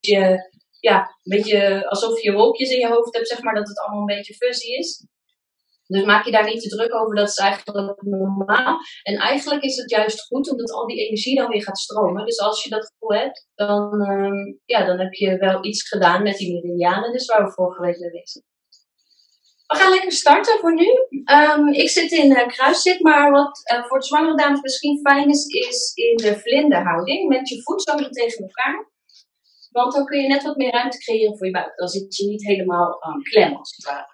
je, ja, een beetje alsof je wolkjes in je hoofd hebt, zeg maar, dat het allemaal een beetje fuzzy is. Dus maak je daar niet te druk over, dat is eigenlijk normaal. En eigenlijk is het juist goed, omdat al die energie dan weer gaat stromen. Dus als je dat gevoel hebt, dan, ehm, ja, dan heb je wel iets gedaan met die meridianen, dus waar we vorige week mee bezig we gaan lekker starten voor nu. Ehm, ik zit in uh, kruiszit, maar wat uh, voor de zwangere dames misschien fijn is, is in de vlinderhouding. Met je voet zo tegen elkaar. Want dan kun je net wat meer ruimte creëren voor je buik. Dan zit je niet helemaal um, klem als het ware.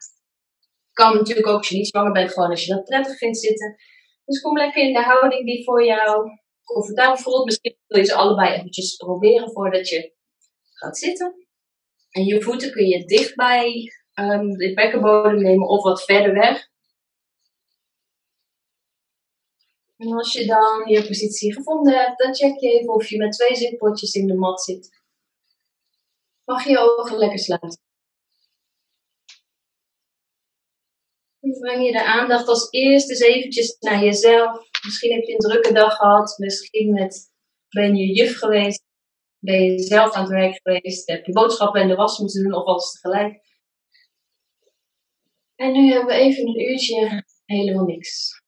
Kan natuurlijk ook als je niet zwanger bent, gewoon als je dat prettig vindt zitten. Dus kom lekker in de houding die voor jou comfortabel voelt. Misschien wil je ze allebei eventjes proberen voordat je gaat zitten. En je voeten kun je dichtbij um, de bekkenbodem nemen of wat verder weg. En als je dan je positie gevonden hebt, dan check je even of je met twee zitpotjes in de mat zit. Mag je ogen lekker sluiten. Dan breng je de aandacht als eerste eens eventjes naar jezelf. Misschien heb je een drukke dag gehad. Misschien met, ben je juf geweest. Ben je zelf aan het werk geweest. Heb je boodschappen en de was moeten doen of alles tegelijk. En nu hebben we even een uurtje helemaal niks.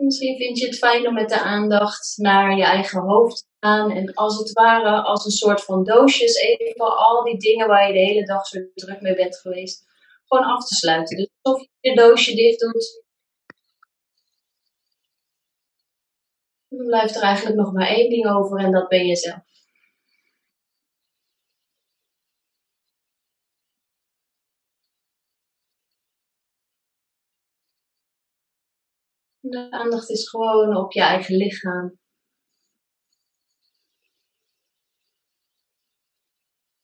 Misschien vind je het fijn om met de aandacht naar je eigen hoofd te gaan. En als het ware, als een soort van doosjes, even al die dingen waar je de hele dag zo druk mee bent geweest, gewoon af te sluiten. Dus alsof je je doosje dicht doet. Dan blijft er eigenlijk nog maar één ding over en dat ben je De aandacht is gewoon op je eigen lichaam.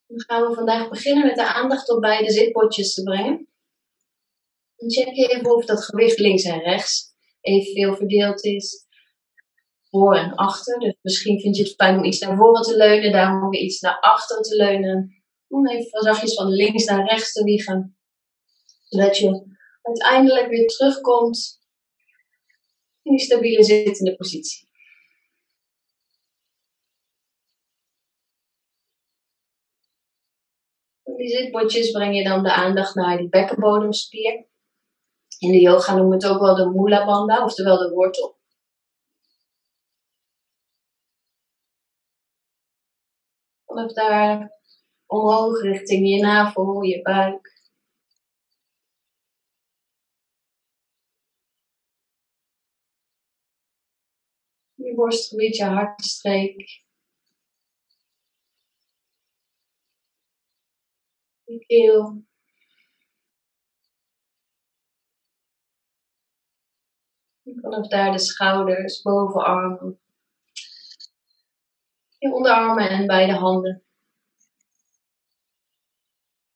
Dan gaan we vandaag beginnen met de aandacht op beide zitpotjes te brengen. En check je even of dat gewicht links en rechts evenveel verdeeld is. Voor en achter. Dus misschien vind je het fijn om iets naar voren te leunen, daarom weer iets naar achteren te leunen. Om even zachtjes van links naar rechts te wiegen. Zodat je uiteindelijk weer terugkomt in die stabiele zittende positie. In die zitbotjes breng je dan de aandacht naar die bekkenbodemspier. In de yoga noemen we het ook wel de mula bandha, oftewel de wortel. Vanaf daar omhoog richting je navel, je buik. Je borstgebied, je hartstreek. Je keel. Vanaf daar de schouders, bovenarmen. Je onderarmen en beide handen.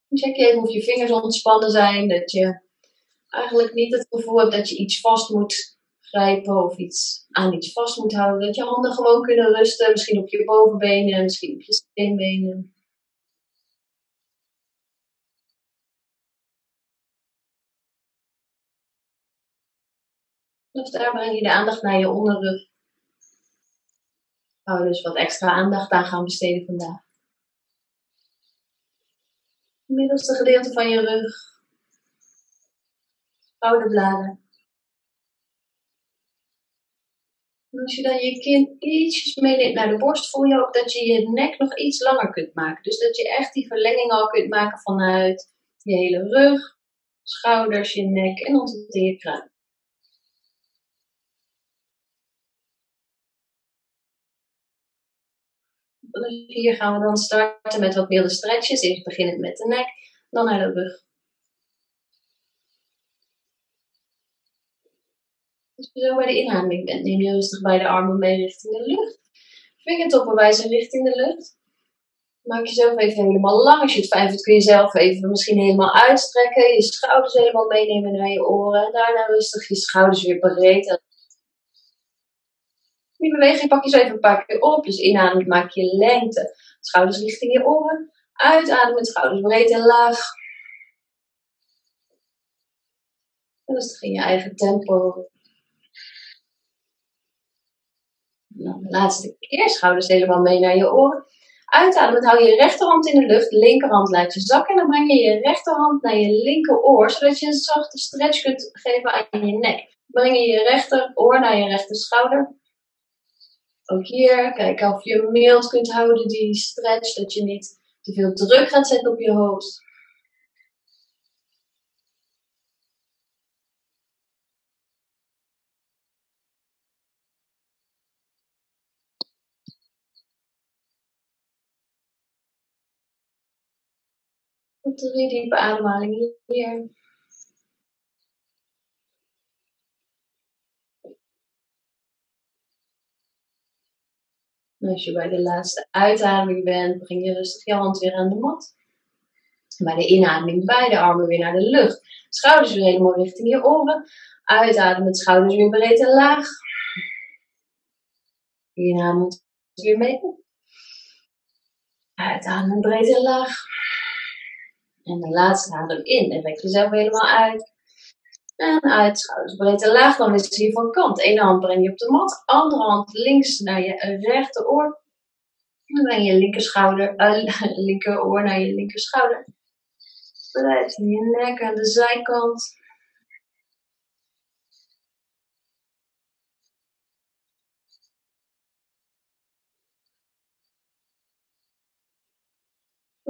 Check even of je vingers ontspannen zijn, dat je eigenlijk niet het gevoel hebt dat je iets vast moet grijpen of iets, aan iets vast moet houden. Dat je handen gewoon kunnen rusten. Misschien op je bovenbenen, misschien op je steenbenen. Of daar breng je de aandacht naar je onderrug. Hou dus wat extra aandacht aan gaan besteden vandaag. Middelste gedeelte van je rug. Schouderbladen. En als je dan je kin ietsjes meeneemt naar de borst, voel je ook dat je je nek nog iets langer kunt maken. Dus dat je echt die verlenging al kunt maken vanuit je hele rug, schouders, je nek en je kruin. Hier gaan we dan starten met wat milde stretches. Eerst beginnen met de nek, dan naar de rug. Als je zo bij de inademing bent, neem je rustig beide armen mee richting de lucht. Vingertoppen wijzen richting de lucht. Maak jezelf even helemaal lang. Als je het fijn vindt, kun je jezelf even misschien helemaal uitstrekken. Je schouders helemaal meenemen naar je oren. En daarna rustig je schouders weer breed. Die beweging pak je zo even een paar keer op. Dus inademend maak je lengte. Schouders richting je oren. Uitademend, schouders breed en laag. Rustig in je eigen tempo. Dan de laatste keer. Schouders helemaal mee naar je oren. Uitademend hou je rechterhand in de lucht, linkerhand laat je zakken en dan breng je je rechterhand naar je linkeroor, zodat je een zachte stretch kunt geven aan je nek. Breng je je rechteroor naar je rechter schouder. Ook hier, kijk of je mild kunt houden die stretch, dat je niet te veel druk gaat zetten op je hoofd. Drie diepe ademhalingen hier. als je bij de laatste uitademing bent, breng je rustig je hand weer aan de mat. Bij de inademing beide armen weer naar de lucht. Schouders weer helemaal richting je oren. Uitademend, schouders weer breed en laag. Inademend weer mee. Uitademend breed en laag. En de laatste adem in. En rek jezelf helemaal uit. En uit, schouders breed en laag. Dan is het hier van kant. Ene hand breng je op de mat. Andere hand links naar je rechteroor. Dan breng je linker, schouder, uh, linker oor naar je linker schouder. Spreid je nek aan de zijkant.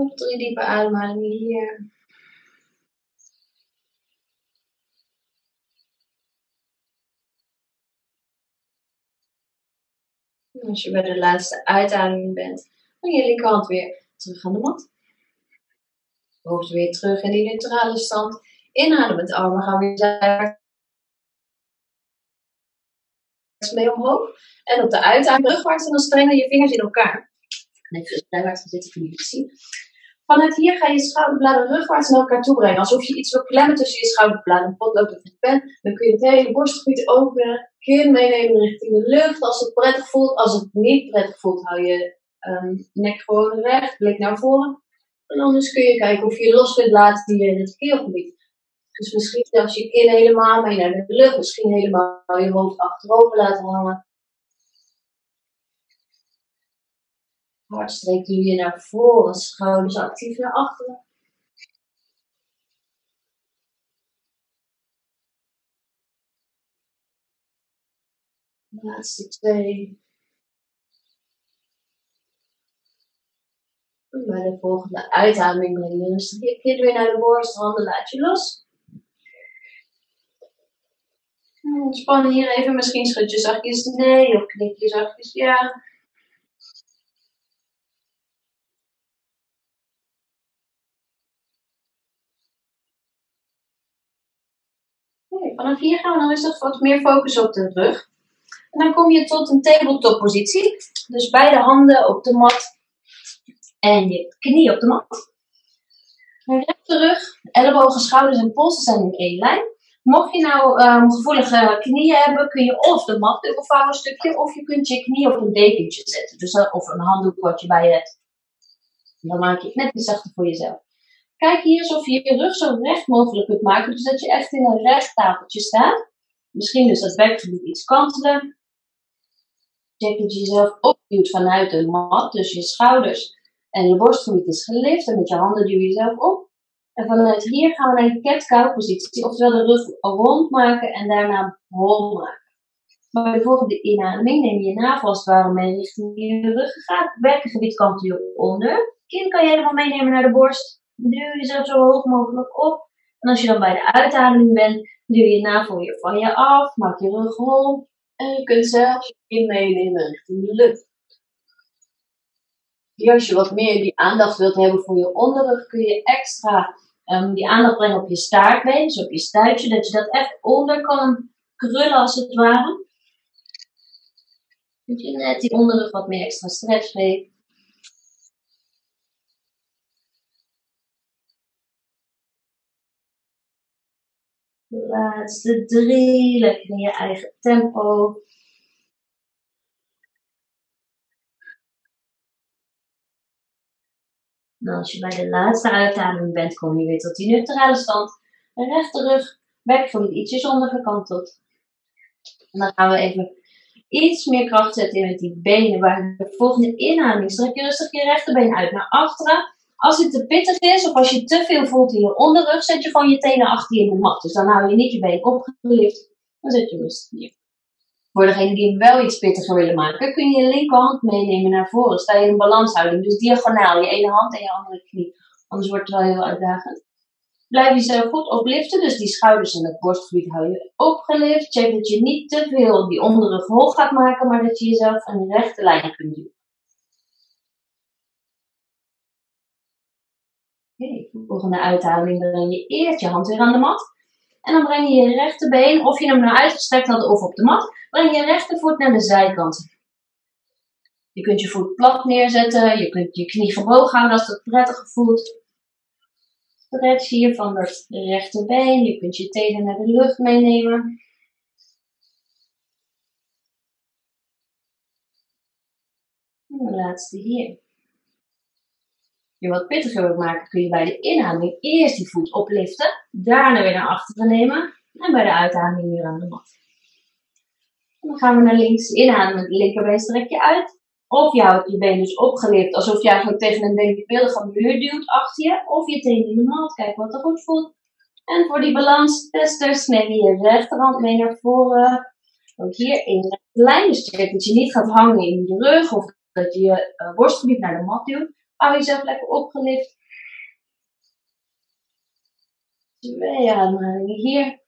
Nog drie diepe ademhalingen hier. Als je bij de laatste uitademing bent, dan je linkerhand weer terug aan de mat. Hoofd weer terug in die neutrale stand. Inademend armen gaan weer zijwaarts mee omhoog. En op de uitademing rugwaarts en dan strengel je vingers in elkaar. En even zijwaarts zitten voor je te zien. Vanuit hier ga je schouderbladen rugwaarts naar elkaar toe brengen. Alsof je iets wil klemmen tussen je schouderbladen. Potlood of een pen. Dan kun je het hele borstgebied openen. Kin meenemen richting de lucht. Als het prettig voelt. Als het niet prettig voelt, hou je um, nek gewoon recht. Blik naar voren. En anders kun je kijken of je je los kunt laten hier in het keelgebied. Dus misschien zelfs je kin helemaal mee naar de lucht. Misschien helemaal je hoofd achterover laten hangen. Hartstreek doe je naar voren, schouders actief naar achteren. Laatste twee. En bij de volgende uitademing breng je je weer naar de borst, handen laat je los. Ontspannen hier even, misschien schud je zachtjes nee of knik je zachtjes ja. Vanaf hier gaan we dan rustig wat meer focussen op de rug. En dan kom je tot een tabletop positie. Dus beide handen op de mat en je knie op de mat. Rechte rug, ellebogen, schouders en polsen zijn in één lijn. Mocht je nou um, gevoelige knieën hebben, kun je of de mat dubbelvouwen een stukje, of je kunt je knie op een dekentje zetten. Dus, of een handdoek wat je bij je hebt. Dan maak je het net iets zachter voor jezelf. Kijk hier alsof je je rug zo recht mogelijk kunt maken, dus dat je echt in een recht tafeltje staat. Misschien dus dat bekgebied iets kantelen. Check dat je jezelf opduwt vanuit de mat, dus je schouders en je borstgebied is gelift. En met je handen duw je jezelf op. En vanuit hier gaan we naar de cat-cow positie, oftewel de rug rond maken en daarna hol maken. Bij de volgende inademing neem je navel ware mee richting je ruggengraat. Bekkengebied kant je onder. Kin kan je helemaal meenemen naar de borst duw jezelf zo hoog mogelijk op. En als je dan bij de uitademing bent, duw je navel weer van je af, maak je rug rond. En je kunt zelfs je meenemen richting de lucht. Hier, als je wat meer die aandacht wilt hebben voor je onderrug, kun je extra um, die aandacht brengen op je staartbeen, dus op je stuitje, dat je dat echt onder kan krullen als het ware. Dat je net die onderrug wat meer extra stretch geeft. Laatste drie, lekker in je eigen tempo. En als je bij de laatste uitademing bent, kom je weer tot die neutrale stand. De rechte rug, bek voelt ietsjes ondergekanteld. En dan gaan we even iets meer kracht zetten met die benen. Bij de volgende inademing strek je rustig je rechterbeen uit naar achteren. Als het te pittig is of als je te veel voelt in je onderrug, zet je gewoon je tenen achter je in de mat. Dus dan hou je niet je been opgelift, dan zet je rustig neer. Voor degenen die wel iets pittiger willen maken, kun je je linkerhand meenemen naar voren. Sta je in balanshouding, dus diagonaal, je ene hand en je andere knie. Anders wordt het wel heel uitdagend. Blijf jezelf goed opliften, dus die schouders en het borstgebied hou je opgelift. Check dat je niet te veel die onderrug hoog gaat maken, maar dat je jezelf een rechte lijn kunt duwen. Oké, volgende uithaling breng je eerst je hand weer aan de mat. En dan breng je je rechterbeen, of je hem nou uitgestrekt had of op de mat, breng je rechtervoet naar de zijkant. Je kunt je voet plat neerzetten, je kunt je knie gebogen houden als dat prettig voelt. Stretch hier van dat rechterbeen, je kunt je tenen naar de lucht meenemen. En de laatste hier. Je wat pittiger wilt maken, kun je bij de inademing eerst die voet opliften, daarna weer naar achteren nemen en bij de uitademing weer aan de mat. dan gaan we naar links inademen, linkerbeen strek je uit. Of je houdt je been dus opgelift, alsof je eigenlijk tegen een denkbeeldige muur duwt achter je. Of je tenen in de mat, kijk wat er goed voelt. En voor die balanstesters neem je je rechterhand mee naar voren. Ook hier de lijn, dus dat je niet gaat hangen in je rug of dat je je uh, borstgebied naar de mat duwt. Hou jezelf lekker opgelift. Twee ademhalingen hier.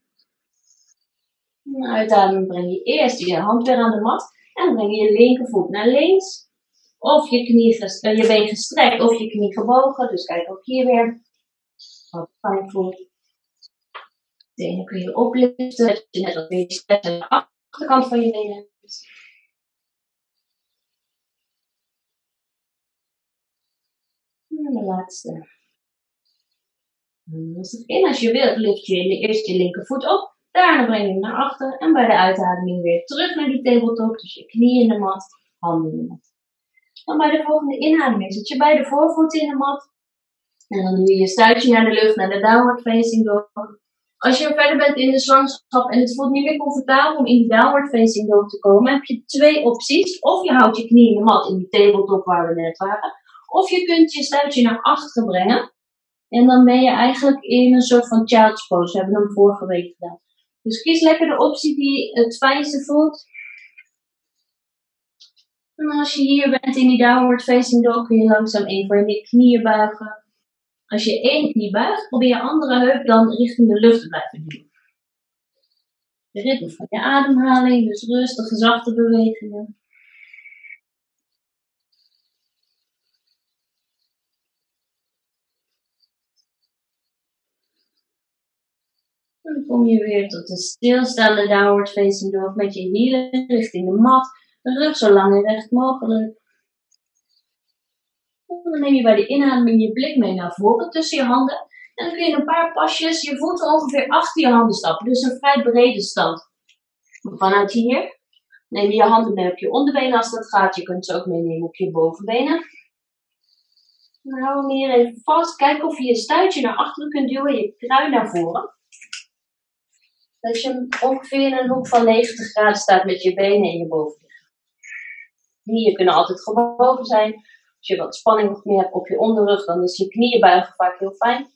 Uitademen breng je eerst je hand weer aan de mat. En breng je je linkervoet naar links. Of je, knie eh, je been gestrekt of je knie gebogen. Dus kijk ook hier weer. Wat fijn voelt. Ene kun je je net wat meer aan de achterkant van je benen. En de laatste. In. Als je wilt, lift je eerst je linkervoet op. Daarna breng je hem naar achter en bij de uitademing weer terug naar die tabletop. Dus je knieën in de mat, handen in de mat. Dan bij de volgende inademing zet je beide voorvoeten in de mat. En dan doe je je stuitje naar de lucht, naar de downward facing dog. Als je verder bent in de zwangerschap en het voelt niet meer comfortabel om in die downward facing dog te komen, heb je twee opties. Of je houdt je knie in de mat in die tabletop waar we net waren. Of je kunt je stuitje naar achteren brengen. En dan ben je eigenlijk in een soort van child's pose. We hebben hem vorige week gedaan. Dus kies lekker de optie die het fijnste voelt. En als je hier bent in die downward facing dog, kun je langzaam een van je knieën buigen. Als je één knie buigt, probeer je andere heup dan richting de lucht te blijven duwen. De ritme van je ademhaling, dus rustige, zachte bewegingen. Dan kom je weer tot een stilstaande downward facing dog met je hielen richting de mat. De rug zo lang en recht mogelijk. dan neem je bij de inademing je blik mee naar voren tussen je handen. En dan kun je een paar pasjes je voeten ongeveer achter je handen stappen. Dus een vrij brede stand. Vanuit hier neem je je handen mee op je onderbenen als dat gaat. Je kunt ze ook meenemen op je bovenbenen. Dan hou hem hier even vast. Kijk of je je stuitje naar achteren kunt duwen. Je kruin naar voren. Dat je ongeveer in een hoek van 90 graden staat met je benen in je bovenlichaam. Knieën kunnen altijd gebogen zijn. Als je wat spanning nog meer hebt op je onderrug, dan is je knieën buigen vaak heel fijn.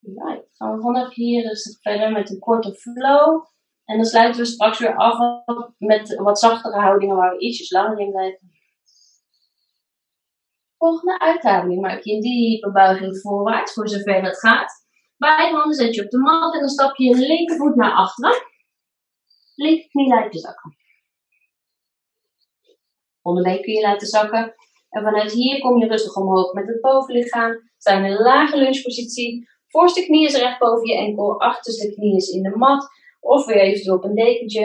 Right. Gaan we vanaf hier rustig verder met een korte flow. En dan sluiten we straks weer af met wat zachtere houdingen waar we ietsjes langer in blijven. Volgende uitademing maak je een diepe voorwaarts, voor zover het gaat. Beide handen zet je op de mat en dan stap je je linkervoet naar achteren. Linkerknie laat je zakken. Onderbeen kun je laten zakken. En vanuit hier kom je rustig omhoog met het bovenlichaam. Sta in een lage lungepositie. Voorste knie is recht boven je enkel. Achterste knie is in de mat. Of weer eventueel op een dekentje.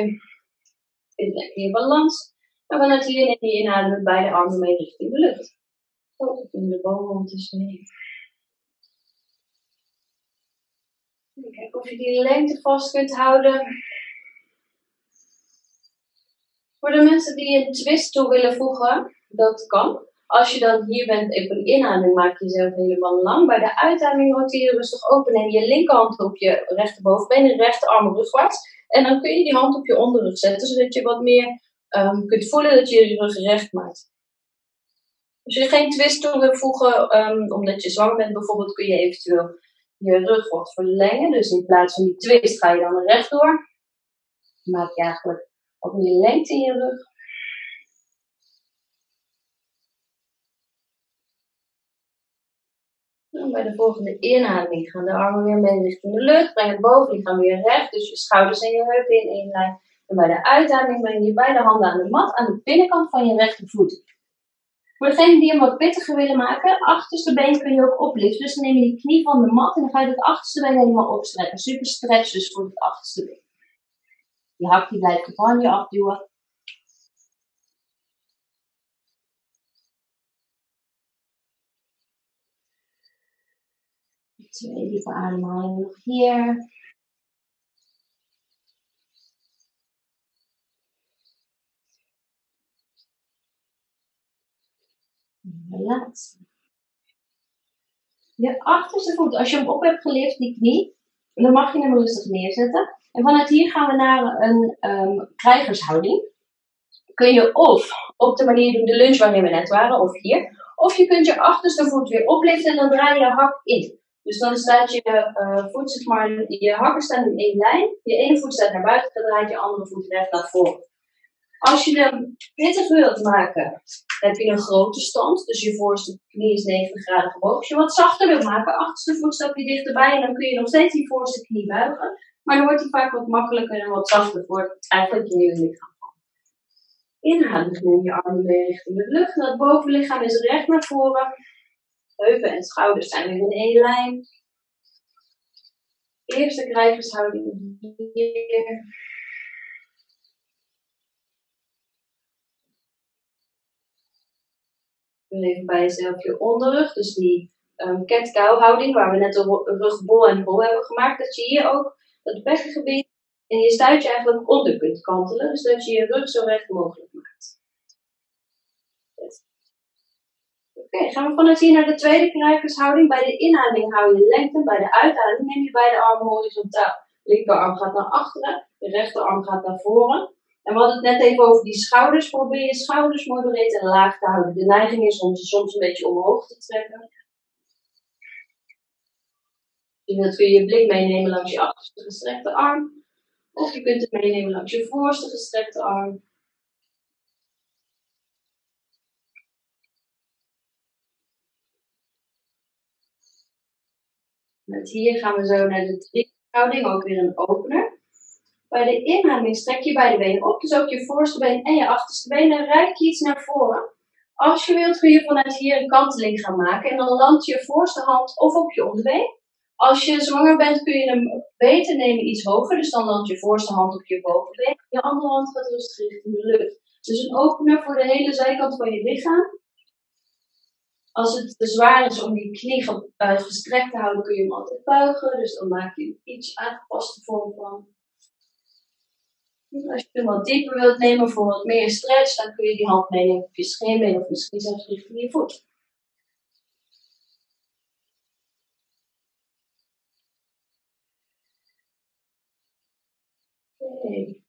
Lekker je balans. En vanuit hier neem je inadem met beide armen mee richting de lucht in de mee. Kijk of je die lengte vast kunt houden. Voor de mensen die een twist toe willen voegen, dat kan. Als je dan hier bent, op een inademing maak je jezelf helemaal lang. Bij de uitademing roteer je rustig open. Neem je linkerhand op je rechterbovenbeen en rechterarm rugwaarts. En dan kun je die hand op je onderrug zetten, zodat je wat meer um, kunt voelen dat je je rug recht maakt. Als je geen twist wil voegen, um, omdat je zwanger bent bijvoorbeeld, kun je eventueel je rug wat verlengen. Dus in plaats van die twist ga je dan rechtdoor. Dan maak je eigenlijk wat meer lengte in je rug. Bij de volgende inademing gaan de armen weer mee richting de lucht. Breng het bovenlichaam weer recht. Dus je schouders en je heupen in één lijn. En bij de uitademing breng je beide handen aan de mat aan de binnenkant van je rechtervoet. Voor degenen die hem wat pittiger willen maken, achterste been kun je ook opliften. Dus dan neem je die knie van de mat en dan ga je het achterste been helemaal opstrekken. Super stretch dus voor het achterste been. Je hak die blijft van je afduwen. Twee diepe ademhalingen nog hier. Relax. Je achterste voet, als je hem op hebt gelift, die knie, dan mag je hem rustig neerzetten. En vanuit hier gaan we naar een um, krijgershouding. Kun je of op de manier doen, de lunge waarin we net waren, of hier. Of je kunt je achterste voet weer oplichten en dan draai je hak in. Dus dan staat je uh, voet, zeg maar, je hakken staan in één lijn. Je ene voet staat naar buiten, dan draait je andere voet recht naar voren. Als je hem pittig wilt maken, heb je een grote stand. Dus je voorste knie is 90 graden gebogen. Als je wat zachter wilt maken, achterste voet stap je dichterbij. En dan kun je nog steeds die voorste knie buigen. Maar dan wordt hij vaak wat makkelijker en wat zachter voor eigenlijk je hele lichaam. Inadem, neem je armen weer richting de lucht. En het bovenlichaam is recht naar voren. Heupen en schouders zijn weer in één lijn. Eerste krijgershouding hier. Even bij jezelf je onderrug. Dus die um, cat-cow houding, waar we net de rugbol en bol hebben gemaakt. Dat je hier ook dat bekkengebied en je stuitje eigenlijk onder kunt kantelen. Dus dat je je rug zo recht mogelijk maakt. Oké, gaan we vanuit hier naar de tweede krijgershouding. Bij de inademing hou je lengte. Bij de uitademing neem je beide armen horizontaal. Linkerarm gaat naar achteren. De rechterarm gaat naar voren. En we hadden het net even over die schouders. Probeer je schouders mooi breed en laag te houden. De neiging is om ze soms een beetje omhoog te trekken. Je wilt weer je blik meenemen langs je achterste gestrekte arm. Of je kunt het meenemen langs je voorste gestrekte arm. Met hier gaan we zo naar de drie houding, ook weer een opener. Bij de inademing strek je beide benen op, dus ook je voorste been en je achterste been. En reik je iets naar voren. Als je wilt kun je vanuit hier een kanteling gaan maken. En dan land je voorste hand of op je onderbeen. Als je zwanger bent kun je hem beter nemen iets hoger. Dus dan land je voorste hand op je bovenbeen. Je andere hand gaat rustig richting de lucht. Dus een opener voor de hele zijkant van je lichaam. Als het te zwaar is om die knie gestrekt te houden, kun je hem altijd buigen. Dus dan maak je een iets aangepaste vorm van. Als je hem wat dieper wilt nemen voor wat meer stretch, dan kun je die hand meenemen op je scheenbeen of misschien zelfs richting je voet. Okay.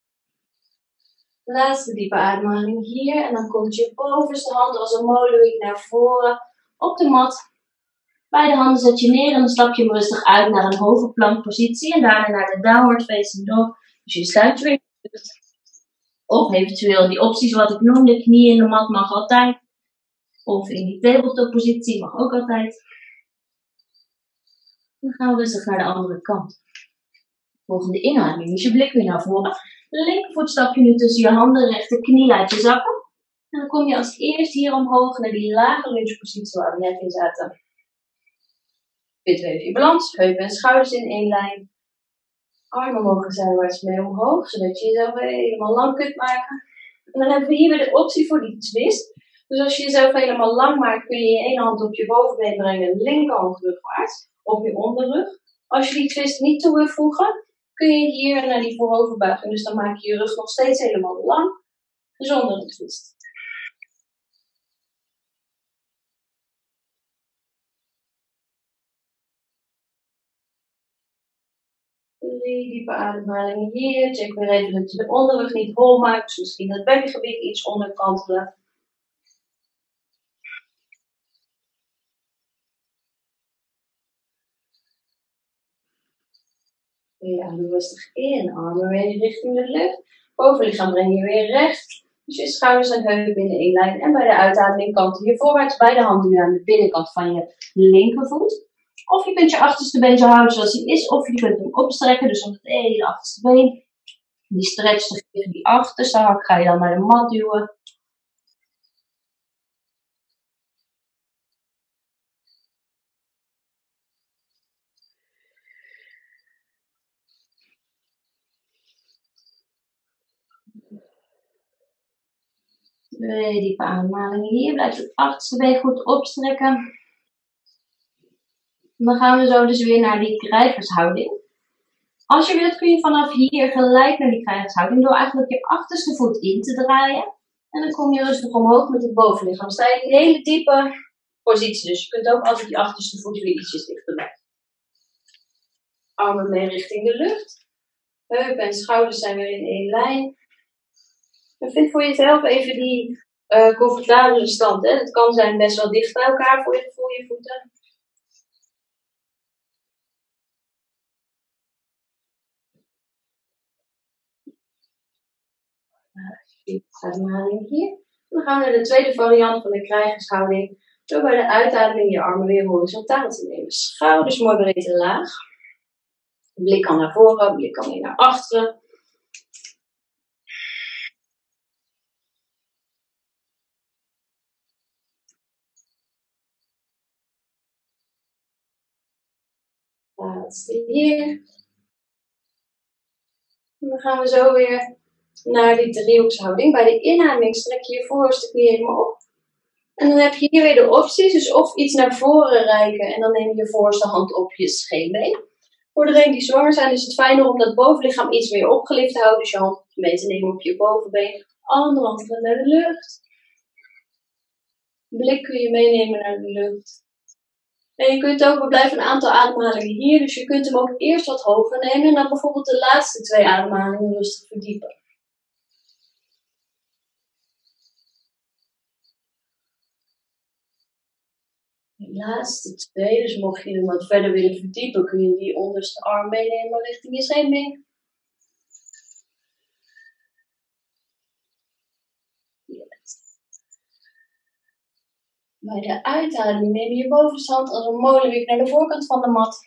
Laatste diepe ademhaling hier. En dan komt je bovenste hand als een molen naar voren op de mat. Beide handen zet je neer en dan stap je hem rustig uit naar een hoge plankpositie. En daarna naar de downward facing dog. Dus je sluit weer of eventueel die opties wat ik noemde, knieën in de mat mag altijd. Of in die tabletop positie mag ook altijd. Dan gaan we rustig naar de andere kant. Volgende inademing is je blik weer naar voren. Linkervoet stap je nu tussen je handen, rechter knie laat je zakken. En dan kom je als eerst hier omhoog naar die lage positie waar we net in zaten. Dit even je balans, heupen en schouders in één lijn armen zijwaarts mee omhoog, zodat je jezelf helemaal lang kunt maken. En dan hebben we hier weer de optie voor die twist. Dus als je jezelf helemaal lang maakt, kun je je ene hand op je bovenbeen brengen, linkerhand rugwaarts, op je onderrug. Als je die twist niet toe wil voegen, kun je hier naar die vooroverbuiging. Dus dan maak je je rug nog steeds helemaal lang, zonder een twist. Drie diepe ademhalingen hier. Check weer even dat je de onderrug niet hol maakt. Dus misschien het bekkengebied iets onderkantelen. Ja, rustig in. Armen weer richting de lucht. Bovenlichaam breng je weer recht. Dus je schouders en heupen in. En bij de uitademing kanten je voorwaarts. Beide handen nu aan de binnenkant van je linkervoet. Of je kunt je achterste been zo houden zoals hij is. Of je kunt hem opstrekken. Dus om het hele achterste been. Die stretch te geven, die achterste hak ga je dan naar de mat duwen. Twee diepe ademhalingen hier. Blijf het achterste been goed opstrekken. Dan gaan we zo dus weer naar die krijgershouding. Als je wilt kun je vanaf hier gelijk naar die krijgershouding door eigenlijk je achterste voet in te draaien. En dan kom je rustig omhoog met het bovenlichaam. Sta je in een hele diepe positie. Dus je kunt ook altijd je achterste voet weer ietsjes dichterbij. Armen mee richting de lucht. Heupen en schouders zijn weer in één lijn. En vind voor jezelf even die uh, comfortabele stand. Het kan zijn best wel dicht bij elkaar voor je gevoel, je voeten. Hier. Dan gaan we naar de tweede variant van de krijgershouding. Door bij de uitademing je armen weer horizontaal te nemen. Schouders mooi breed en laag. Blik kan naar voren, blik kan weer naar achteren. Laatste hier. En dan gaan we zo weer naar die driehoekshouding. Bij de inademing strek je je voorste knie helemaal op. En dan heb je hier weer de opties. Dus of iets naar voren reiken en dan neem je je voorste hand op je scheenbeen. Voor degenen die zwanger zijn is het fijner om dat bovenlichaam iets meer opgelicht te houden. Dus je hand mee te nemen op je bovenbeen. Andere hand gaat naar de lucht. Blik kun je meenemen naar de lucht. En je kunt ook, we blijven een aantal ademhalingen hier, dus je kunt hem ook eerst wat hoger nemen en dan bijvoorbeeld de laatste twee ademhalingen rustig verdiepen. Laatste twee, dus mocht je hem wat verder willen verdiepen, kun je die onderste arm meenemen richting je scheenbeen. Bij de uitademing neem je je bovenste hand als een molenwiek naar de voorkant van de mat.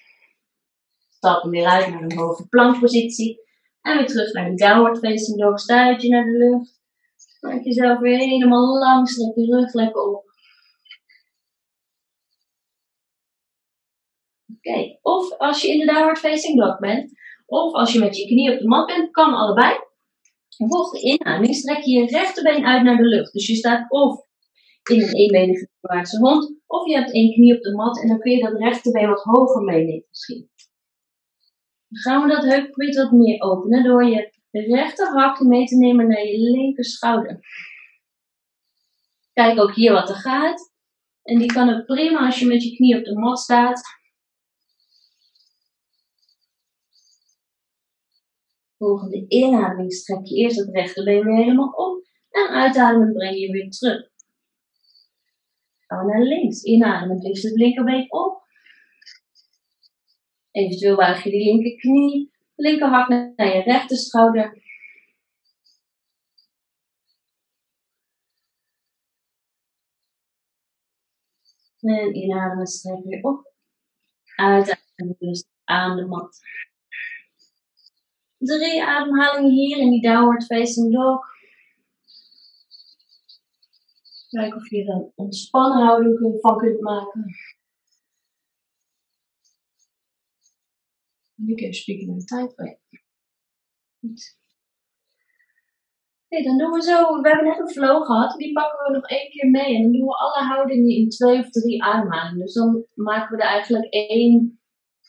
Stap hem weer uit naar een hoge plankpositie. En weer terug naar de downward facing dog. Je naar de lucht. Maak jezelf weer helemaal lang. Strek je rug lekker op. Oké, of als je in de downward facing dog bent. Of als je met je knie op de mat bent. Kan allebei. Volg de inademing. Strek je je rechterbeen uit naar de lucht. Dus je staat of in een eenbenige voorwaartse hond. Of je hebt één knie op de mat en dan kun je dat rechterbeen wat hoger meenemen misschien. Dan gaan we dat heupgebied wat meer openen door je rechterhak mee te nemen naar je linker schouder. Kijk ook hier wat er gaat. En die kan ook prima als je met je knie op de mat staat. Volgende inademing strek je eerst het rechterbeen weer helemaal op. En uitademen breng je weer terug. Gaan we naar links. Inademen, liefst het linkerbeen op. Eventueel buig je de linkerknie. Linkerhak naar je rechter schouder. En inademen, strek weer op. Uitademen, dus aan de mat. Drie ademhalingen hier in die downward facing dog. Kijken of je er een ontspannen houding van kunt maken. Ik even spieken naar de tijd. Oké, dan doen we zo. We hebben net een flow gehad. Die pakken we nog één keer mee. En dan doen we alle houdingen in twee of drie ademhalingen. Dus dan maken we er eigenlijk één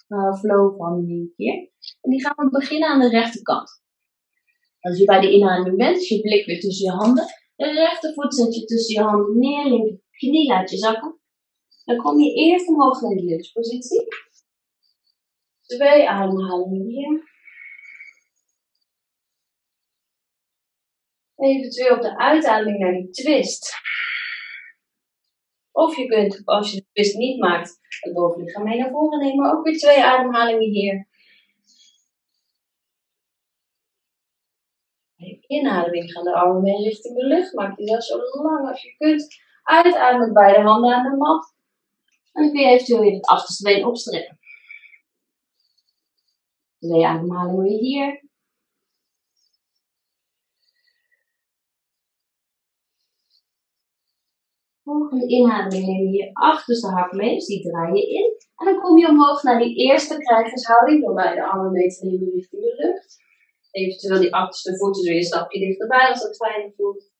uh, flow van hier. keer. En die gaan we beginnen aan de rechterkant. Als je bij de inademing bent, is je blik weer tussen je handen. De rechtervoet zet je tussen je handen neer, linker knie laat je zakken. Dan kom je eerst omhoog naar de positie. Twee ademhalingen hier. Eventueel op de uitademing naar die twist. Of je kunt, als je de twist niet maakt, bovenlichaam mee naar voren nemen. Ook weer twee ademhalingen hier. Inademing gaan de armen mee richting de lucht. Maak die zelf zo lang als je kunt. Uitademen beide handen aan de mat. En je eventueel weer het achterste been opstrekken. Twee ademhalingen weer hier. Volgende inademing neem je je achterste hak mee, dus die draai je in. En dan kom je omhoog naar die eerste krijgershouding door beide armen mee te nemen richting de lucht. Eventueel die achterste voeten weer een stapje dichterbij als dat fijn voelt.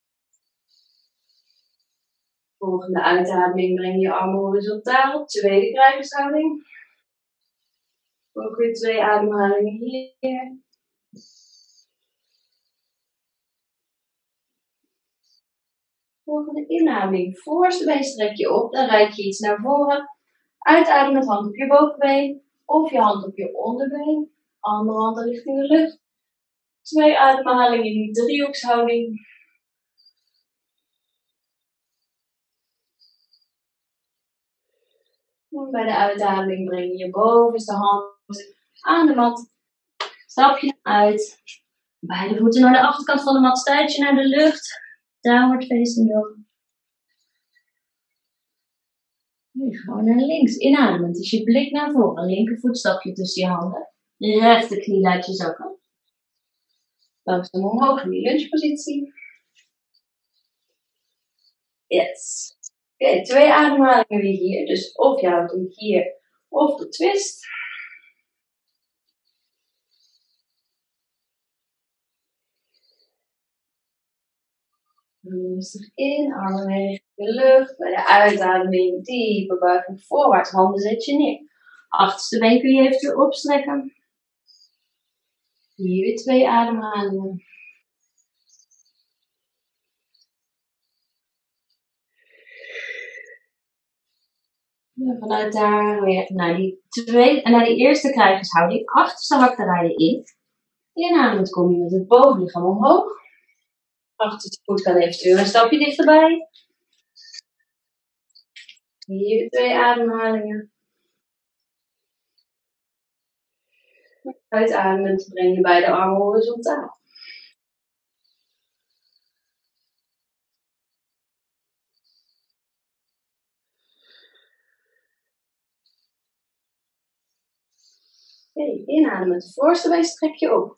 Volgende uitademing breng je armen horizontaal. Tweede krijgershouding. Ook weer twee ademhalingen hier. Volgende inademing. Voorste been strek je op. Dan reik je iets naar voren. Uitademen met hand op je bovenbeen. Of je hand op je onderbeen. Andere hand richting de lucht. Twee ademhalingen in die driehoekshouding. bij de uitademing breng je je bovenste hand aan de mat. Stap je uit. Beide voeten naar de achterkant van de mat. Stuit je naar de lucht. Downward facing dog. Nu gewoon naar links. Inademend. Dus je blik naar voren. Linkervoet stap je tussen je handen. Rechterknie laat je zakken. Langzaam omhoog in die lunchpositie. Yes. Oké, twee ademhalingen weer hier. Dus of je houdt hem hier of de twist. Rustig in, armen richting de lucht. Bij de uitademing diepe buiging voorwaarts. Handen zet je neer. Achterste been kun je eventueel opstrekken. Hier weer twee ademhalingen. vanuit daar weer naar die, tweede, en naar die eerste krijgershouding. Achterste hak je in. Inademend kom je met het bovenlichaam omhoog. Achterste voet gaat eventueel een stapje dichterbij. Hier twee ademhalingen. Uitademend breng je beide armen horizontaal. Oké, inademen. Het voorste been strek je op.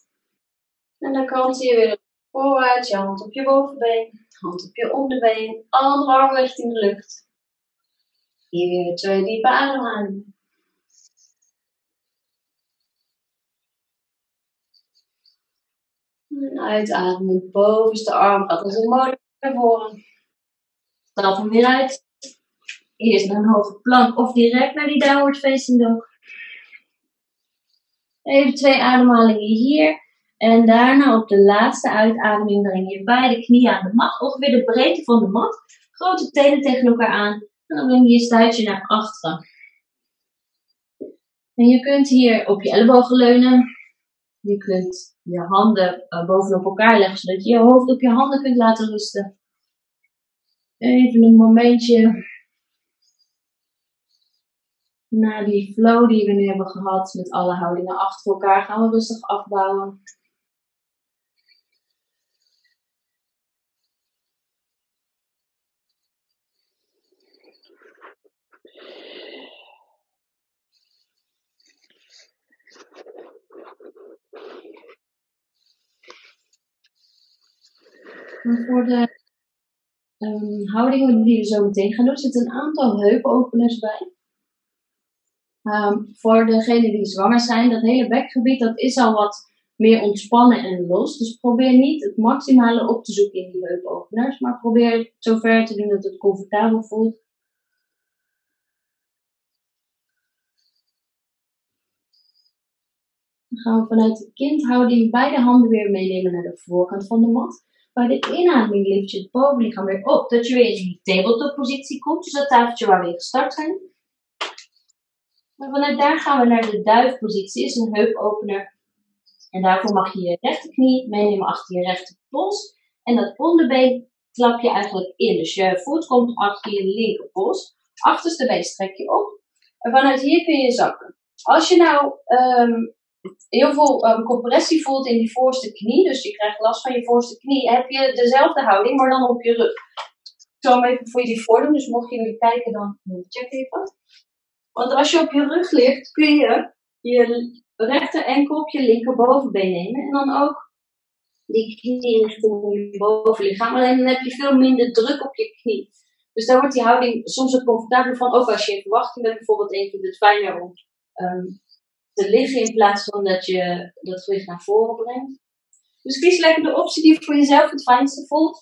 En dan kant je weer voorwaarts, je hand op je bovenbeen, hand op je onderbeen, andere arm richting de lucht. Hier weer twee diepe ademhalingen. En uitademen, bovenste arm gaat als een motor naar voren. Stap hem weer uit. Eerst naar een hoge plank of direct naar die downward facing dog. Even twee ademhalingen hier. En daarna op de laatste uitademing breng je beide knieën aan de mat. Ongeveer de breedte van de mat. Grote tenen tegen elkaar aan. En dan breng je je stuitje naar achteren. En je kunt hier op je ellebogen leunen. Je kunt je handen uh, bovenop elkaar leggen, zodat je je hoofd op je handen kunt laten rusten. Even een momentje na die flow die we nu hebben gehad met alle houdingen achter elkaar, gaan we rustig afbouwen. Voor de um, houdingen die we zo meteen gaan doen, zitten een aantal heupopeners bij. Um, voor degenen die zwanger zijn, dat hele bekgebied, dat is al wat meer ontspannen en los. Dus probeer niet het maximale op te zoeken in die heupopeners, maar probeer het zover te doen dat het comfortabel voelt. Dan gaan we vanuit de kindhouding beide handen weer meenemen naar de voorkant van de mat. Bij de inademing lift je het bovenlichaam weer op, dat je weer in die tabletop positie komt. Dus dat tafeltje waar we gestart zijn. En vanuit daar gaan we naar de duifpositie, is een heupopener. En daarvoor mag je je rechterknie meenemen achter je rechterpols. En dat onderbeen klap je eigenlijk in. Dus je voet komt achter je linkerpols. Achterste been strek je op. En vanuit hier kun je zakken. Als je nou ehm, heel veel um, compressie voelt in die voorste knie, dus je krijgt last van je voorste knie, heb je dezelfde houding, maar dan op je rug. Ik zal hem even voor jullie voordoen, dus mocht je jullie kijken, dan check even. Want als je op je rug ligt, kun je je rechter enkel op je linkerbovenbeen nemen. En dan ook die knie richting je bovenlichaam. Alleen dan heb je veel minder druk op je knie. Dus daar wordt die houding soms ook comfortabel van. Ook als je in verwachting bent, bijvoorbeeld, je vindt het fijner om um, te liggen in plaats van dat je dat gewicht naar voren brengt. Dus kies lekker de optie die voor jezelf het fijnste voelt.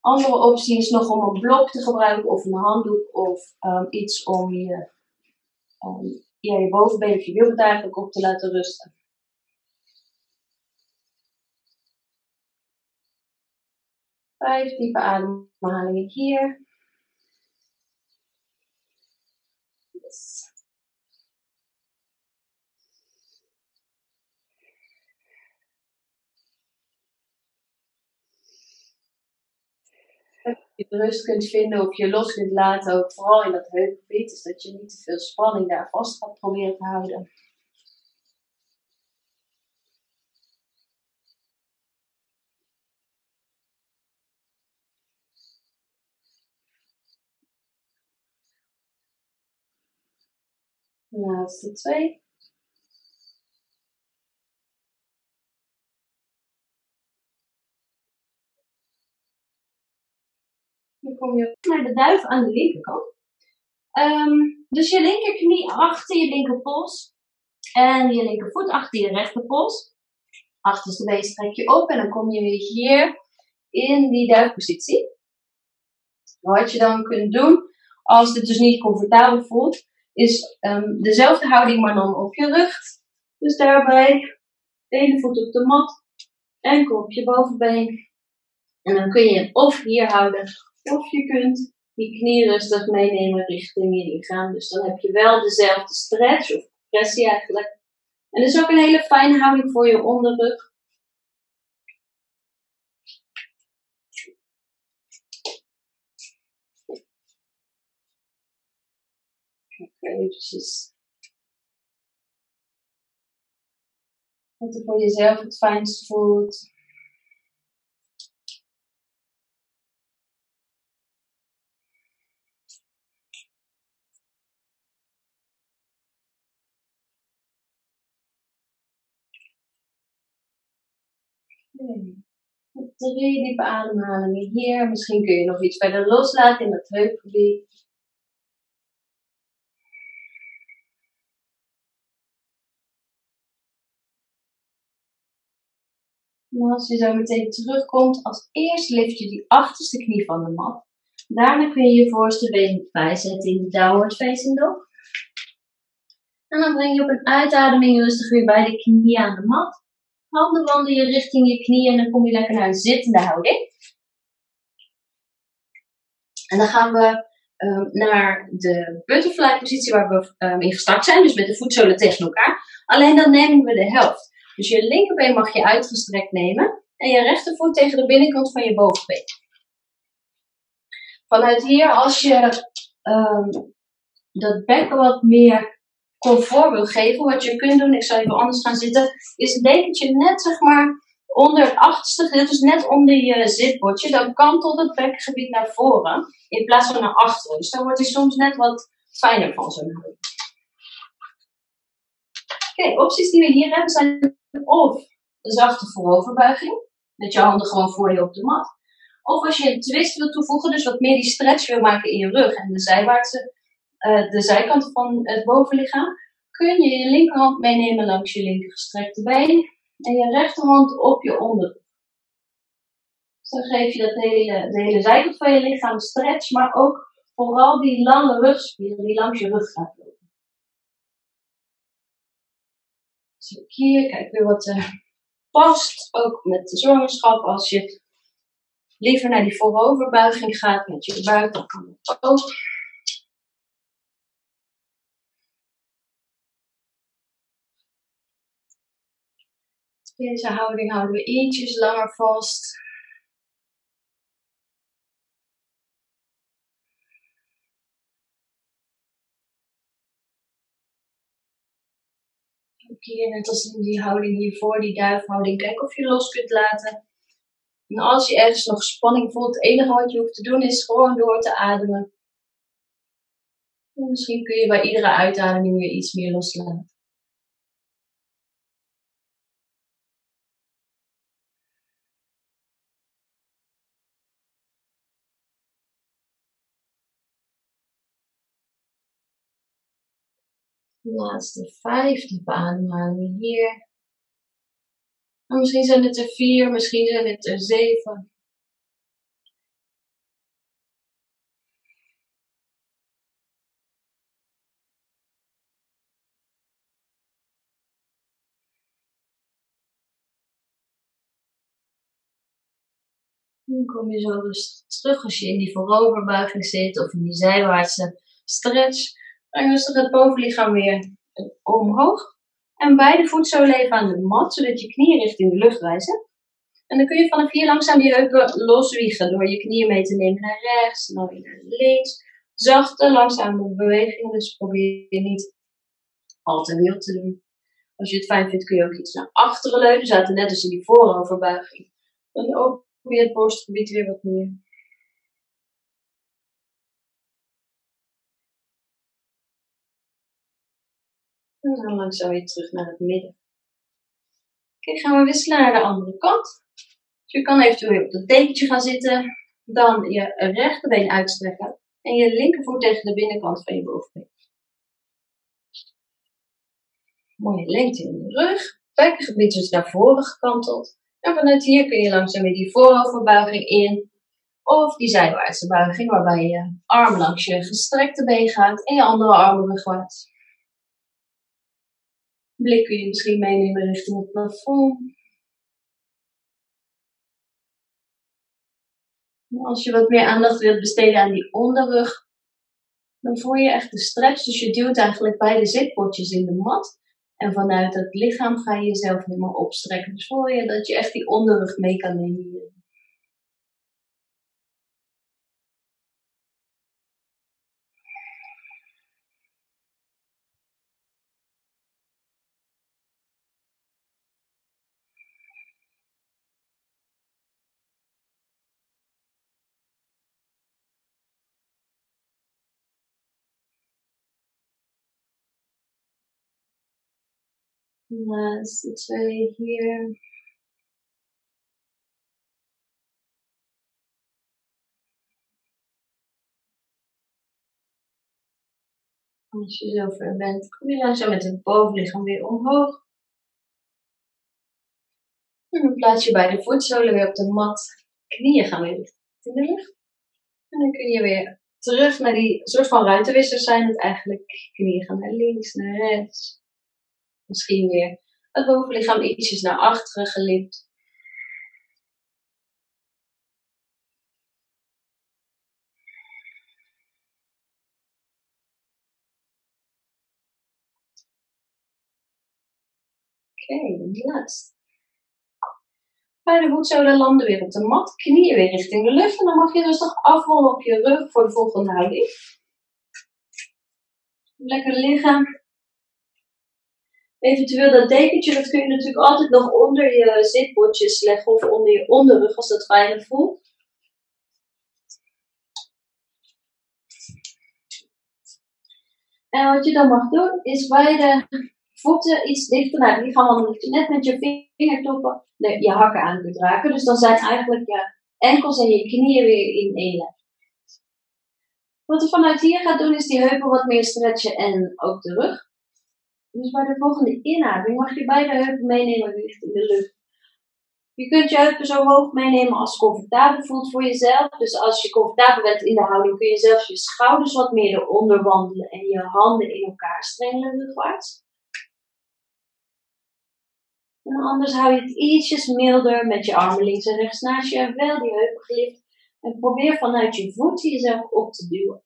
Andere optie is nog om een blok te gebruiken of een handdoek of um, iets om je, um, je bovenbeen of je wielbed eigenlijk op te laten rusten. Vijf diepe ademhalingen hier. Yes. je rust kunt vinden of je los kunt laten, ook vooral in dat heupgebied, is dat je niet te veel spanning daar vast gaat proberen te houden. Laatste twee. Dan kom je naar de duif aan de linkerkant. Um, dus je linkerknie achter je linkerpols. En je linkervoet achter je rechterpols. Achterste been strek je op en dan kom je weer hier in die duifpositie. Wat je dan kunt doen, als dit dus niet comfortabel voelt, is um, dezelfde houding, maar dan op je rug. Dus daarbij, ene voet op de mat, enkel op je bovenbeen. En dan kun je of hier houden, of je kunt die knie rustig meenemen richting je lichaam. Dus dan heb je wel dezelfde stretch of pressie eigenlijk. En dat is ook een hele fijne houding voor je onderrug. Eventjes. Wat er voor jezelf het fijnst voelt. Drie diepe ademhalingen hier. Misschien kun je nog iets verder loslaten in het heupgebied. En als je zo meteen terugkomt, als eerst lift je die achterste knie van de mat. Daarna kun je je voorste been bijzetten in de downward facing dog. En dan breng je op een uitademing rustig weer bij de knie aan de mat. Handen wandelen je richting je knieën en dan kom je lekker naar een zittende houding. En dan gaan we um, naar de butterfly positie waar we um, in gestart zijn, dus met de voetzolen tegen elkaar. Alleen dan nemen we de helft. Dus je linkerbeen mag je uitgestrekt nemen en je rechtervoet tegen de binnenkant van je bovenbeen. Vanuit hier, als je um, dat bekken wat meer comfort wil geven, wat je kunt doen, ik zal even anders gaan zitten, is het dekentje net zeg maar onder het achterste gedeelte, dus net onder je zitbordje, dan kantelt het bekkengebied naar voren in plaats van naar achteren. Dus dan wordt hij soms net wat fijner van zo'n houding. Oké, opties die we hier hebben zijn of een zachte vooroverbuiging, met je handen gewoon voor je op de mat. Of als je een twist wil toevoegen, dus wat meer die stretch wil maken in je rug en de zijwaartse, uh, de zijkant van het bovenlichaam, kun je je linkerhand meenemen langs je linker gestrekte been en je rechterhand op je onderrug. Dan geef je dat hele, de hele zijkant van je lichaam stretch, maar ook vooral die lange rugspieren die langs je rug gaat hier, kijk weer wat uh, past. Ook met de zwangerschap. Als je liever naar die vooroverbuiging gaat met je buik, dan kan het ook. Deze houding houden we ietsjes langer vast. Hier, net als in die houding hiervoor, die duifhouding, kijk of je los kunt laten. En als je ergens nog spanning voelt, het enige wat je hoeft te doen is gewoon door te ademen. En misschien kun je bij iedere uitademing weer iets meer loslaten. Laatste vijf diepe ademhalingen hier. En misschien zijn het er vier, misschien zijn het er zeven. Dan kom je zo rustig terug als je in die vooroverbuiging zit of in die zijwaartse stretch. Breng rustig het bovenlichaam weer omhoog. En beide voetzolen even aan de mat, zodat je knieën richting de lucht wijzen. En dan kun je vanaf hier langzaam die heupen loswiegen door je knieën mee te nemen naar rechts, dan weer naar links. Zachte, langzame bewegingen, dus probeer je niet al te wild te doen. Als je het fijn vindt kun je ook iets naar achteren leunen, zaten net als in die vooroverbuiging. Dan open je het borstgebied weer wat meer. En dan weer terug naar het midden. Oké, gaan we wisselen naar de andere kant. Dus je kan eventueel op het dekentje gaan zitten. Dan je rechterbeen uitstrekken. En je linkervoet tegen de binnenkant van je bovenbeen. Mooie lengte in de rug. Bekkengebied is naar voren gekanteld. En vanuit hier kun je langzaam weer die vooroverbuiging in. Of die zijwaartse buiging, waarbij je arm langs je gestrekte been gaat en je andere arm rugwaarts. Blik kun je misschien meenemen richting het plafond. Als je wat meer aandacht wilt besteden aan die onderrug, dan voel je echt de stretch. Dus je duwt eigenlijk beide zitpotjes in de mat. En vanuit het lichaam ga je jezelf helemaal opstrekken. Dus voel je dat je echt die onderrug mee kan nemen hier. Laatste twee hier. Als je zover bent, kom je langzaam met het bovenlichaam weer omhoog. En dan plaats je beide voetzolen weer op de mat. Knieën gaan weer richting de lucht. En dan kun je weer terug naar die soort van ruimtewissers zijn het eigenlijk. Knieën gaan naar links, naar rechts. Misschien weer het bovenlichaam ietsjes naar achteren gelipt. Oké, okay, de laatste. Beide voetzolen landen weer op de mat, knieën weer richting de lucht. En dan mag je rustig afrollen op je rug voor de volgende houding. Lekker liggen. Eventueel dat dekentje, dat kun je natuurlijk altijd nog onder je zitbordjes leggen of onder je onderrug als dat fijner voelt. En wat je dan mag doen, is beide voeten iets dichter naar het lichaam, omdat je net met je vingertoppen je hakken aan kunt raken. Dus dan zijn eigenlijk je enkels en je knieën weer in één. Wat je vanuit hier gaat doen, is die heupen wat meer stretchen en ook de rug. Dus bij de volgende inademing mag je beide heupen meenemen richting de lucht. Je kunt je heupen zo hoog meenemen als comfortabel voelt voor jezelf. Dus als je comfortabel bent in de houding, kun je zelfs je schouders wat meer eronder wandelen en je handen in elkaar strengelen rugwaarts. En anders hou je het ietsjes milder met je armen links en rechts naast je en wel die heupen gelift. En probeer vanuit je voeten jezelf op te duwen.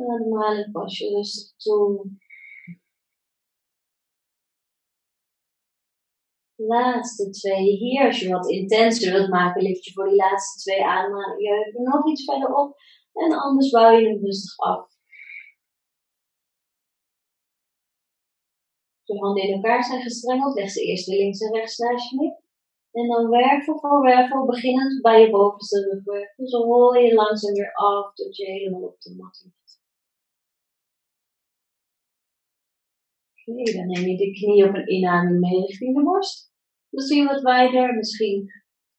Ademhaling pas je rustig toe. Laatste twee. Hier, als je wat intenser wilt maken, lift je voor die laatste twee ademhalingen je nog iets verder op. En anders bouw je hem rustig af. je handen in elkaar zijn gestrengeld, leg ze eerst links en rechts naast je neer. En dan wervel voor wervel, beginnend bij je bovenste rugwervel. Zo rol je langzaam weer af tot je helemaal op de mat. Dan neem je de knie op een inademing mee richting de borst. Misschien wat wijder, misschien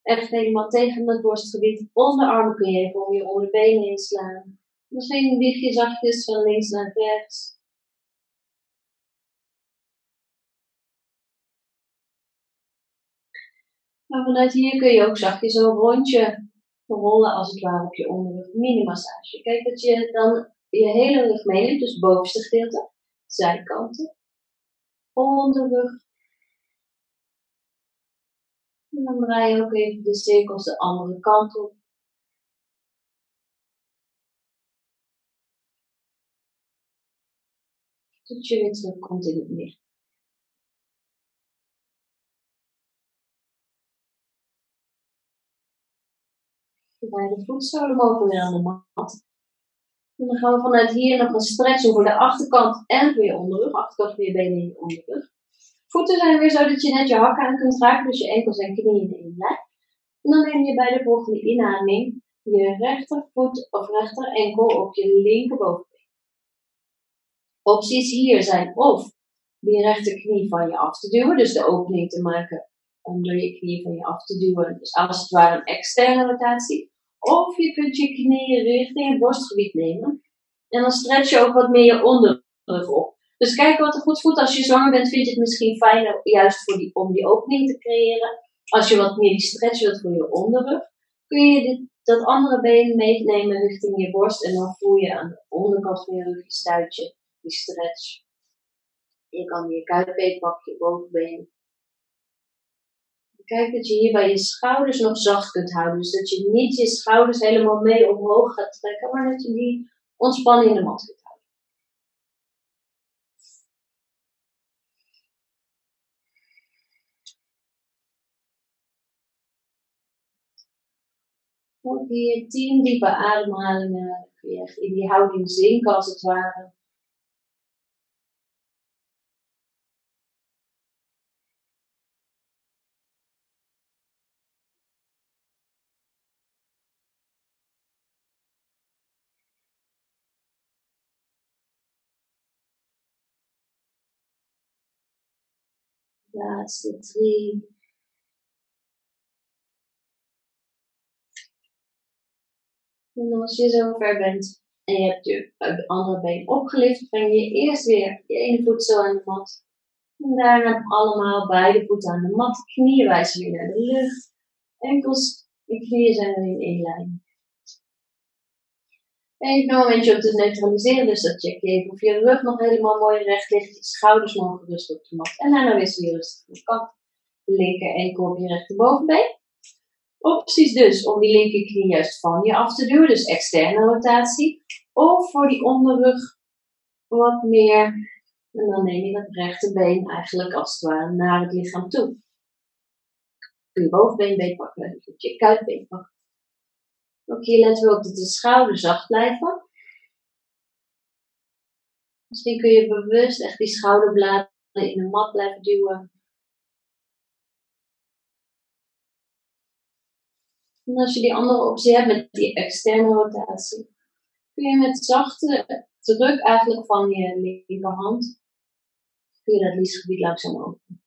echt helemaal tegen het borstgebied. Onderarmen kun je even om je onderbenen heen slaan. Misschien wieg je zachtjes van links naar rechts. Maar vanuit hier kun je ook zachtjes een rondje rollen als het ware op je onderrug. Mini-massage. Kijk dat je dan je hele rug meeneemt, dus bovenste gedeelte, zijkanten, onderrug. En dan draai je ook even de cirkels de andere kant op. Tot je weer terugkomt in het midden. de voetzolen mogen weer aan de mat. En dan gaan we vanuit hier nog een stretch voor de achterkant en voor je onderrug. Achterkant van je benen en je onderrug. Voeten zijn weer zo dat je net je hakken aan kunt raken, dus je enkels en knieën in lijn. En dan neem je bij de volgende inademing je rechtervoet of rechter enkel op je linkerbovenbeen. Opties hier zijn of die rechterknie van je af te duwen, dus de opening te maken om door je knieën van je af te duwen. Dus als het ware een externe rotatie. Of je kunt je knieën richting het borstgebied nemen. En dan stretch je ook wat meer je onderrug op. Dus kijk wat er goed voelt. Als je zwanger bent, vind je het misschien fijner juist voor die, om die opening te creëren. Als je wat meer die stretch wilt voor je onderrug, kun je dit, dat andere been meenemen richting je borst. En dan voel je aan de onderkant van je rug je stuitje, die stretch. Je kan je kuitbeen pakken, je bovenbeen. Kijk dat je hier bij je schouders nog zacht kunt houden. Dus dat je niet je schouders helemaal mee omhoog gaat trekken, maar dat je die ontspanning in de mat kunt houden. Hier tien diepe ademhalingen. Kun je echt in die houding zinken als het ware. Laatste drie. En als je zo ver bent en je hebt je andere been opgelicht, breng je eerst weer je ene voet zo aan de mat. En daarna allemaal beide voeten aan de mat. Knieën wijzen weer naar de lucht. Enkels en knieën zijn er in één lijn. Even een momentje om te neutraliseren, dus dat check je even of je rug nog helemaal mooi recht ligt. Je schouders mogen rustig op de mat. En daarna wissel je rustig de kant. Linker enkel op je rechterbovenbeen. Opties dus om die linkerknie juist van je af te duwen, dus externe rotatie. Of voor die onderrug wat meer. En dan neem je dat rechterbeen eigenlijk als het ware naar het lichaam toe. Kun je bovenbeen beetpakken, je kuitbeen pakken. Ook hier letten we op dat de schouders zacht blijven. Misschien kun je bewust echt die schouderbladen in de mat blijven duwen. En als je die andere optie hebt met die externe rotatie, kun je met zachte druk eigenlijk van je linkerhand, kun je dat liesgebied langzaam openen.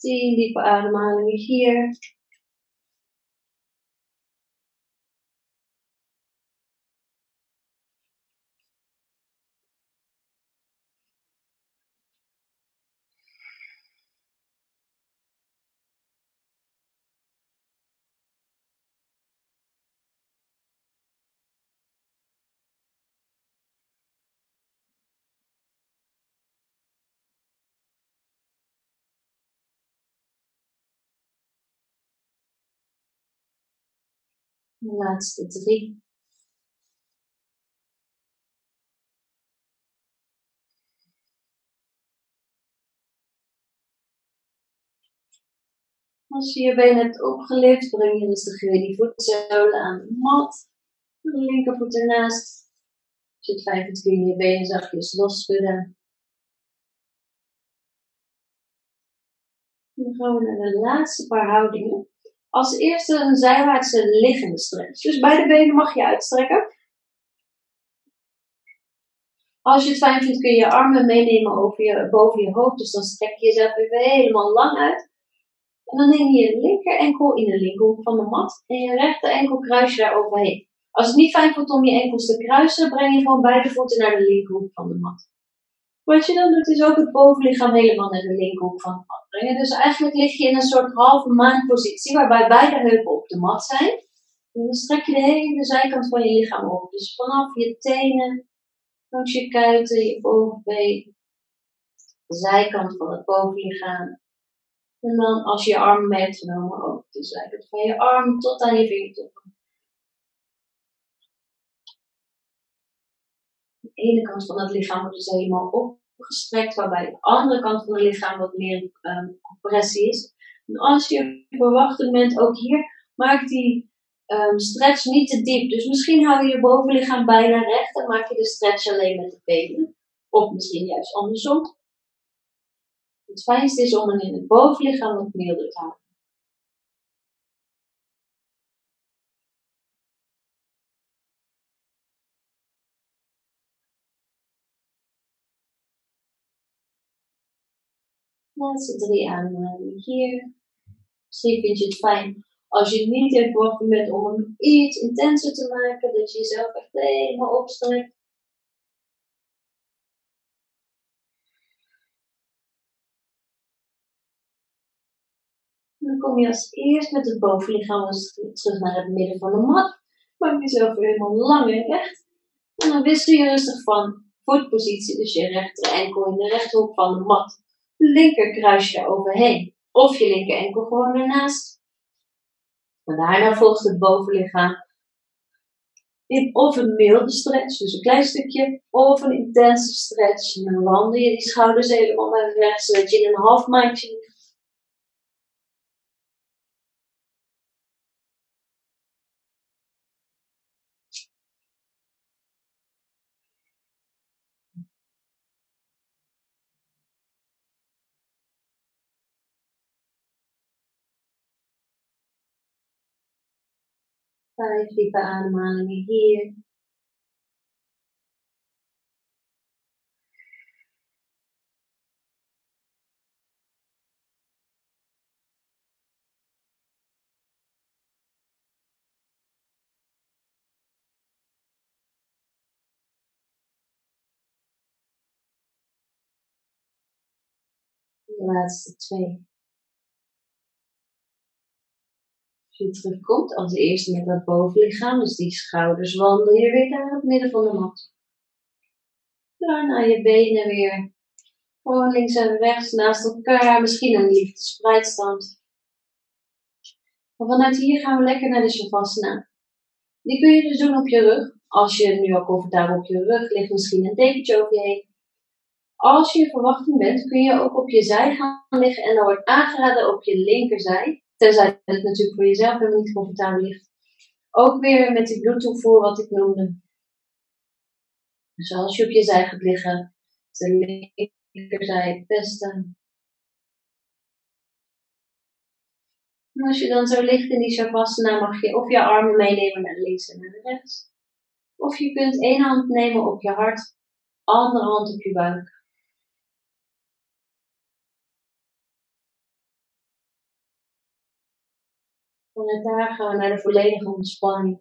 10 diepe ademhalingen hier. De laatste drie. Als je je benen hebt opgelicht, breng je rustig weer die voetzolen aan de mat. De linkervoet ernaast. Als je het vindt, kun je je benen zachtjes losschudden. Dan gaan we naar de laatste paar houdingen. Als eerste een zijwaartse liggende stretch. Dus beide benen mag je uitstrekken. Als je het fijn vindt, kun je je armen meenemen over je, boven je hoofd. Dus dan strek je jezelf weer helemaal lang uit. En dan neem je je linker enkel in de linkerhoek van de mat en je rechter enkel kruis je daar overheen. Als het niet fijn voelt om je enkels te kruisen, breng je gewoon beide voeten naar de linkerhoek van de mat. Wat je dan doet, is ook het bovenlichaam helemaal naar de linkerhoek van de mat brengen. Dus eigenlijk lig je in een soort halve maanpositie, waarbij beide heupen op de mat zijn. En dan strek je de hele zijkant van je lichaam op. Dus vanaf je tenen, langs je kuiten, je bovenbeen, de zijkant van het bovenlichaam, en dan als je armen mee hebt genomen, ook de zijkant van je arm tot aan je vingertoppen. De ene kant van het lichaam wordt dus helemaal opgestrekt, waarbij de andere kant van het lichaam wat meer um, compressie is. En als je verwacht moment ook hier, maak die um, stretch niet te diep. Dus misschien hou je je bovenlichaam bijna recht en maak je de stretch alleen met de benen. Of misschien juist andersom. Het fijnste is om hem in het bovenlichaam wat milder te houden. Laatste drie ademhalingen hier. Misschien vind je het fijn als je niet in verwachting bent om hem iets intenser te maken, dat je jezelf echt helemaal opstrekt. dan kom je als eerst met het bovenlichaam terug naar het midden van de mat. Maak jezelf weer helemaal lang en recht. En dan wissel je rustig van voetpositie, dus je rechter enkel in de rechterhoek van de mat. Linker kruis je overheen. Of je linker enkel gewoon ernaast. En daarna volgt het bovenlichaam in of een milde stretch, dus een klein stukje, of een intense stretch. Dan wandel je die schouders helemaal naar rechts, zodat je in een half maandje Vijf diepe ademhalingen hier. De laatste twee. Je terugkomt als eerste met dat bovenlichaam, dus die schouders wandel je weer naar het midden van de mat. Daarna je benen weer gewoon links en rechts naast elkaar, misschien een lichte spreidstand. Vanuit hier gaan we lekker naar de Shavasana. Die kun je dus doen op je rug. Als je nu al comfortabel op je rug ligt, misschien een dekentje over je heen. Als je in verwachting bent, kun je ook op je zij gaan liggen en dan wordt aangeraden op je linkerzij. Tenzij het natuurlijk voor jezelf helemaal niet comfortabel ligt. Ook weer met die Bluetooth voor wat ik noemde. Dus als je op je zij gaat liggen, de linkerzij beste. En als je dan zo ligt in die shavasana, mag je of je armen meenemen naar links en naar rechts. Of je kunt één hand nemen op je hart, andere hand op je buik. Vanuit daar gaan we naar de volledige ontspanning.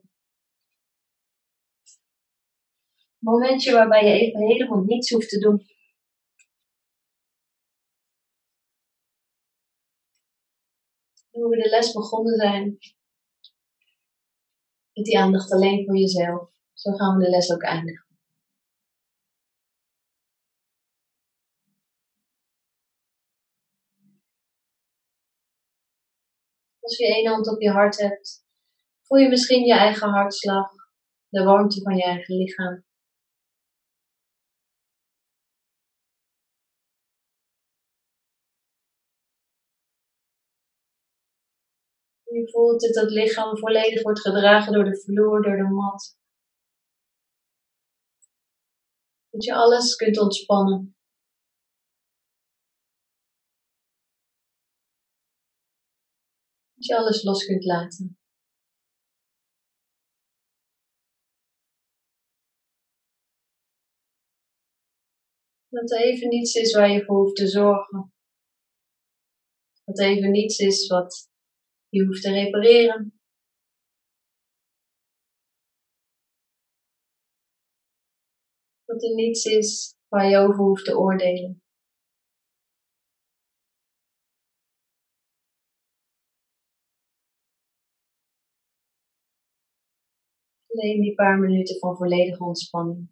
Momentje waarbij je even helemaal niets hoeft te doen. Hoe we de les begonnen zijn. Met die aandacht alleen voor jezelf. Zo gaan we de les ook eindigen. Als je één hand op je hart hebt, Voel je misschien je eigen hartslag, de warmte van je eigen lichaam. Je voelt dat het lichaam volledig wordt gedragen door de vloer, door de mat. Dat je alles kunt ontspannen. Alles los kunt laten. Dat er even niets is waar je voor hoeft te zorgen. Dat er even niets is wat je hoeft te repareren. Dat er niets is waar je over hoeft te oordelen. Alleen die paar minuten van volledige ontspanning.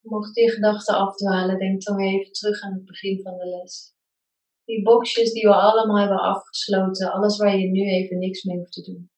Mocht je gedachten afdwalen, denk dan weer even terug aan het begin van de les. Die boxjes die we allemaal hebben afgesloten, alles waar je nu even niks mee hoeft te doen.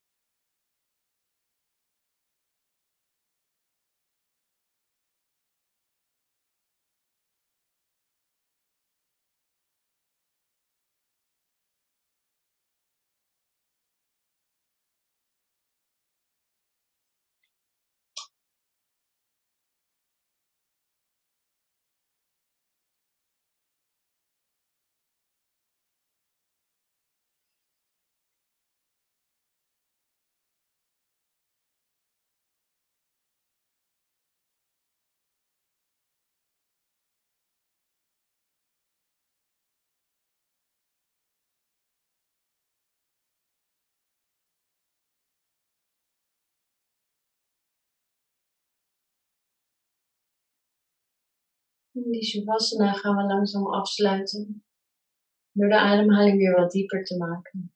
Die Shavasana gaan we langzaam afsluiten. Door de ademhaling weer wat dieper te maken.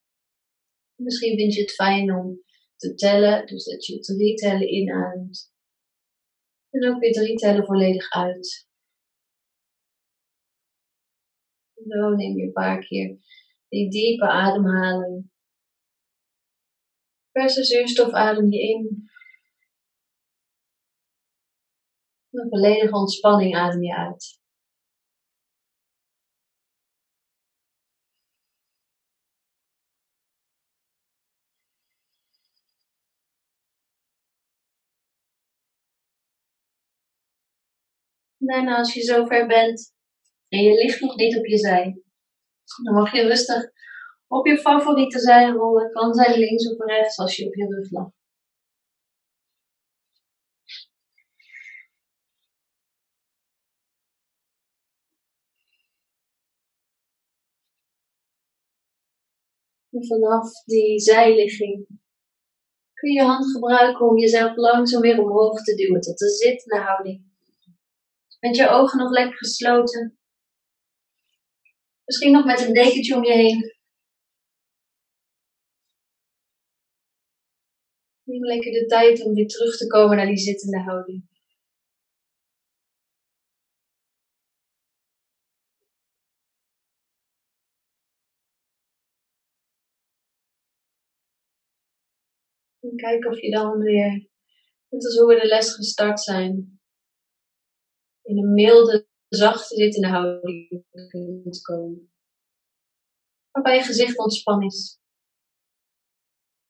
Misschien vind je het fijn om te tellen, dus dat je drie tellen inademt. En ook weer drie tellen volledig uit. Zo neem je een paar keer die diepe ademhaling. Verse zuurstof adem je in. Een volledige ontspanning adem je uit. Daarna, als je zover bent en je ligt nog niet op je zij, dan mag je rustig op je favoriete zij rollen. Kan zijn links of rechts als je op je rug lag. En vanaf die zijligging kun je je hand gebruiken om jezelf langzaam weer omhoog te duwen tot de zittende houding. Met je ogen nog lekker gesloten. Misschien nog met een dekentje om je heen. Neem lekker de tijd om weer terug te komen naar die zittende houding. Kijk of je dan weer, net als hoe we de les gestart zijn, in een milde, zachte zittende houding kunt komen. Waarbij je gezicht ontspannen is.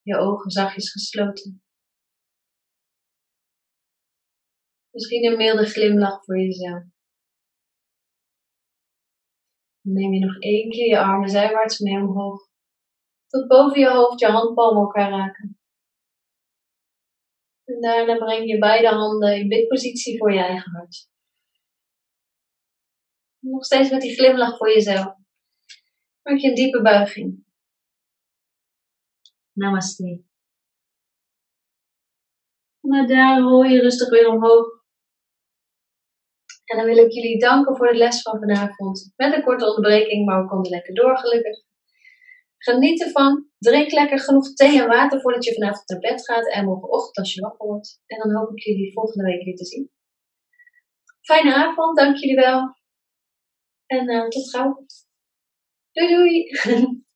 Je ogen zachtjes gesloten. Misschien een milde glimlach voor jezelf. Dan neem je nog één keer je armen zijwaarts mee omhoog. Tot boven je hoofd je handpalmen elkaar raken. En daarna breng je beide handen in bidpositie voor je eigen hart. Nog steeds met die glimlach voor jezelf. Maak je een diepe buiging. Namaste. Maar daar rol je rustig weer omhoog. En dan wil ik jullie danken voor de les van vanavond. Met een korte onderbreking, maar we konden lekker door gelukkig. Geniet ervan. Drink lekker genoeg thee en water voordat je vanavond naar bed gaat. En morgenochtend als je wakker wordt. En dan hoop ik jullie volgende week weer te zien. Fijne avond, dank jullie wel. En uh, tot gauw. Doei doei.